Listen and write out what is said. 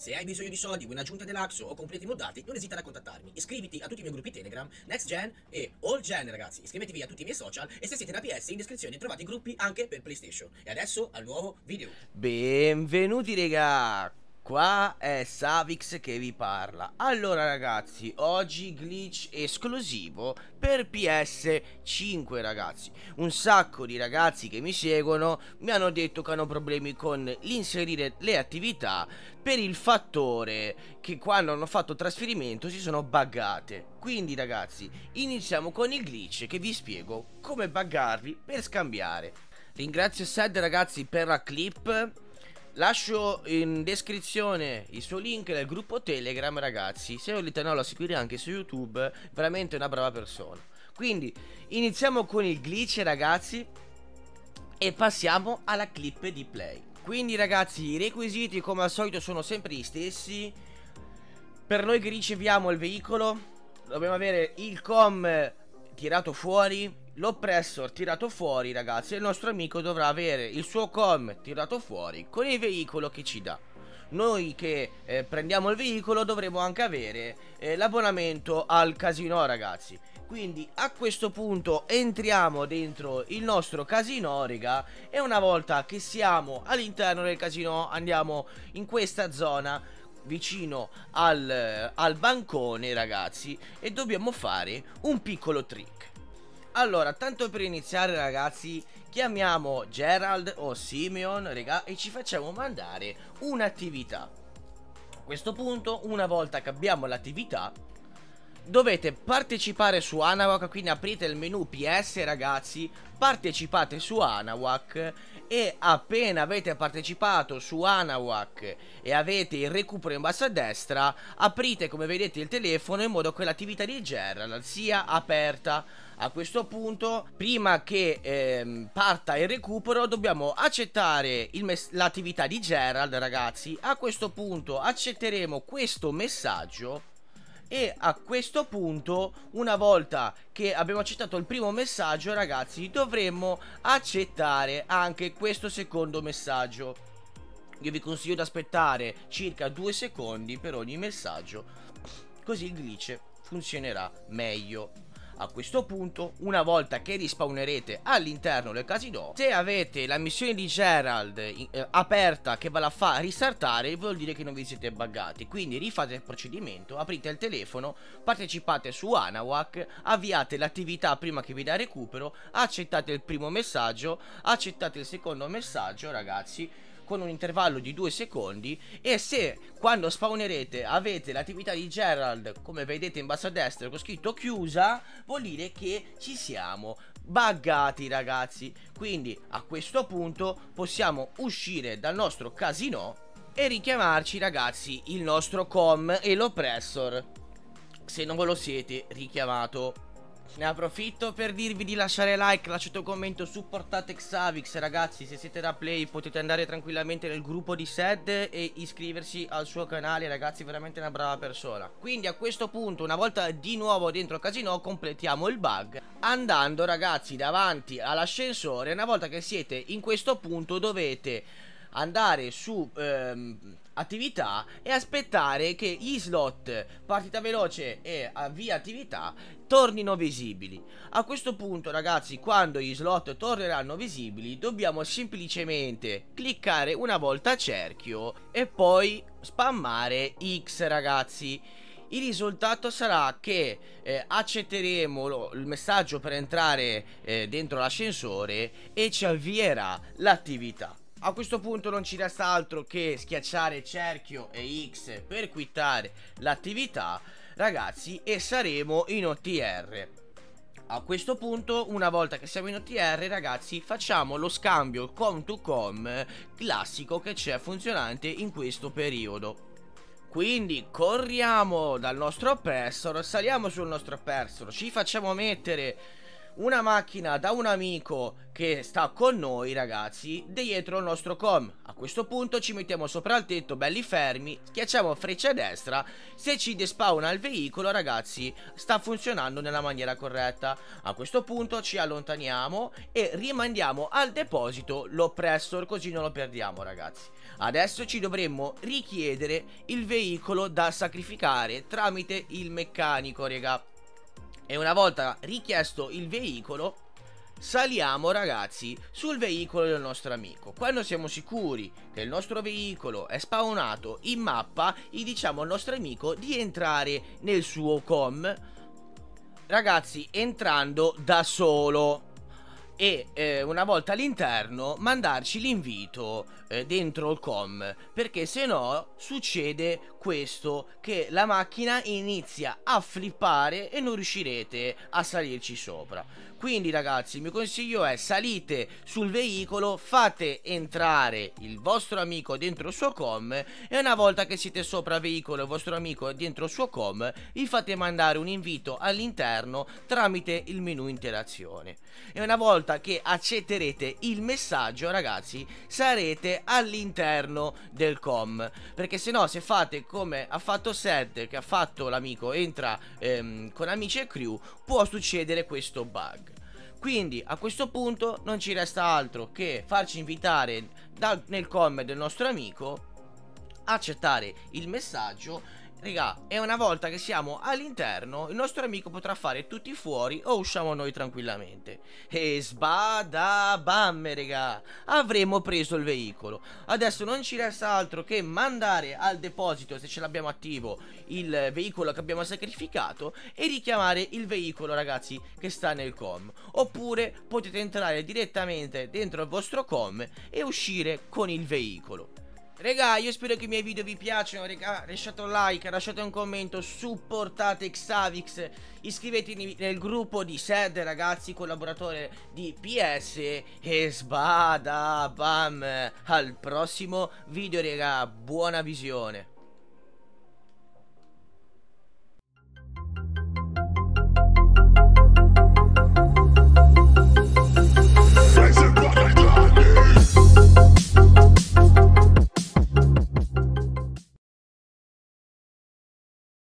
Se hai bisogno di soldi, vuoi un'aggiunta dell'Axo o completi moddati, non esitare a contattarmi. Iscriviti a tutti i miei gruppi Telegram, Next Gen e All ragazzi. Iscrivetevi a tutti i miei social e se siete da PS in descrizione trovate i gruppi anche per PlayStation. E adesso al nuovo video. Benvenuti raga, qua è Savix che vi parla. Allora ragazzi, oggi glitch esclusivo per PS5 ragazzi. Un sacco di ragazzi che mi seguono mi hanno detto che hanno problemi con l'inserire le attività per il fattore che quando hanno fatto trasferimento si sono buggate. Quindi ragazzi, iniziamo con il glitch che vi spiego come buggarvi per scambiare. Ringrazio Sed ragazzi per la clip Lascio in descrizione il suo link del gruppo Telegram, ragazzi. Se volete no, lo seguire anche su YouTube, veramente una brava persona. Quindi, iniziamo con il glitch, ragazzi, e passiamo alla clip di play. Quindi, ragazzi, i requisiti, come al solito, sono sempre gli stessi. Per noi che riceviamo il veicolo, dobbiamo avere il com tirato fuori, l'oppressor tirato fuori ragazzi il nostro amico dovrà avere il suo com tirato fuori con il veicolo che ci dà. Noi che eh, prendiamo il veicolo dovremo anche avere eh, l'abbonamento al casino ragazzi. Quindi a questo punto entriamo dentro il nostro casino raga e una volta che siamo all'interno del casino andiamo in questa zona vicino al, al bancone ragazzi e dobbiamo fare un piccolo trick allora, tanto per iniziare ragazzi, chiamiamo Gerald o Simeon, raga, e ci facciamo mandare un'attività. A questo punto, una volta che abbiamo l'attività, dovete partecipare su Anawak, quindi aprite il menu PS ragazzi, partecipate su Anawak e appena avete partecipato su Anawak e avete il recupero in basso a destra, aprite come vedete il telefono in modo che l'attività di Gerald sia aperta a questo punto, prima che ehm, parta il recupero, dobbiamo accettare l'attività di Gerald, ragazzi. A questo punto accetteremo questo messaggio e a questo punto una volta che abbiamo accettato il primo messaggio ragazzi dovremmo accettare anche questo secondo messaggio. Io vi consiglio di aspettare circa due secondi per ogni messaggio così il glitch funzionerà meglio a questo punto, una volta che rispawnerete all'interno del casino, se avete la missione di Gerald eh, aperta che ve la fa ristartare, vuol dire che non vi siete buggati. Quindi rifate il procedimento, aprite il telefono, partecipate su Anawak, avviate l'attività prima che vi dà recupero, accettate il primo messaggio, accettate il secondo messaggio, ragazzi con un intervallo di 2 secondi e se quando spawnerete avete l'attività di Gerald come vedete in basso a destra con scritto chiusa vuol dire che ci siamo buggati ragazzi. Quindi a questo punto possiamo uscire dal nostro casino e richiamarci ragazzi il nostro com e l'oppressor. Se non ve lo siete richiamato ne approfitto per dirvi di lasciare like, lasciate un commento, supportate Xavix ragazzi. Se siete da play potete andare tranquillamente nel gruppo di Sed e iscriversi al suo canale Ragazzi veramente una brava persona. Quindi a questo punto una volta di nuovo dentro casino completiamo il bug. Andando ragazzi davanti all'ascensore Una volta che siete in questo punto dovete andare su ehm, attività e aspettare che gli slot partita veloce e avvia attività tornino visibili. A questo punto ragazzi quando gli slot torneranno visibili dobbiamo semplicemente cliccare una volta cerchio e poi spammare X ragazzi. Il risultato sarà che eh, accetteremo lo, il messaggio per entrare eh, dentro l'ascensore e ci avvierà l'attività. A questo punto non ci resta altro che schiacciare cerchio e X per quittare l'attività, ragazzi, e saremo in OTR. A questo punto, una volta che siamo in OTR, ragazzi, facciamo lo scambio com to com classico che c'è funzionante in questo periodo. Quindi corriamo dal nostro oppressor, saliamo sul nostro oppressor, ci facciamo mettere una macchina da un amico che sta con noi ragazzi dietro il nostro com. A questo punto ci mettiamo sopra il tetto belli fermi schiacciamo freccia destra. Se ci despawna il veicolo ragazzi sta funzionando nella maniera corretta. A questo punto ci allontaniamo e rimandiamo al deposito l'oppressor così non lo perdiamo ragazzi. Adesso ci dovremmo richiedere il veicolo da sacrificare tramite il meccanico raga e una volta richiesto il veicolo, saliamo ragazzi sul veicolo del nostro amico. Quando siamo sicuri che il nostro veicolo è spawnato in mappa, gli diciamo al nostro amico di entrare nel suo com. Ragazzi, entrando da solo e eh, una volta all'interno mandarci l'invito eh, dentro il com perché se no succede questo che la macchina inizia a flippare e non riuscirete a salirci sopra. Quindi ragazzi il mio consiglio è salite sul veicolo fate entrare il vostro amico dentro il suo com e una volta che siete sopra il veicolo il vostro amico è dentro il suo com gli fate mandare un invito all'interno tramite il menu interazione. E una volta che accetterete il messaggio ragazzi sarete all'interno del com. Perché se no se fate come ha fatto Sed che ha fatto l'amico entra ehm, con amici e crew può succedere questo bug. Quindi a questo punto non ci resta altro che farci invitare dal, nel com del nostro amico accettare il messaggio Raga, e una volta che siamo all'interno, il nostro amico potrà fare tutti fuori o usciamo noi tranquillamente. E sbada bam, raga, avremo preso il veicolo. Adesso non ci resta altro che mandare al deposito, se ce l'abbiamo attivo, il veicolo che abbiamo sacrificato e richiamare il veicolo, ragazzi, che sta nel com. Oppure potete entrare direttamente dentro il vostro com e uscire con il veicolo. Regà, io spero che i miei video vi piacciono, regà, lasciate un like, lasciate un commento, supportate Xavix, iscrivetevi nel gruppo di Sed, ragazzi, collaboratore di PS e sbada, bam, al prossimo video, regà, buona visione.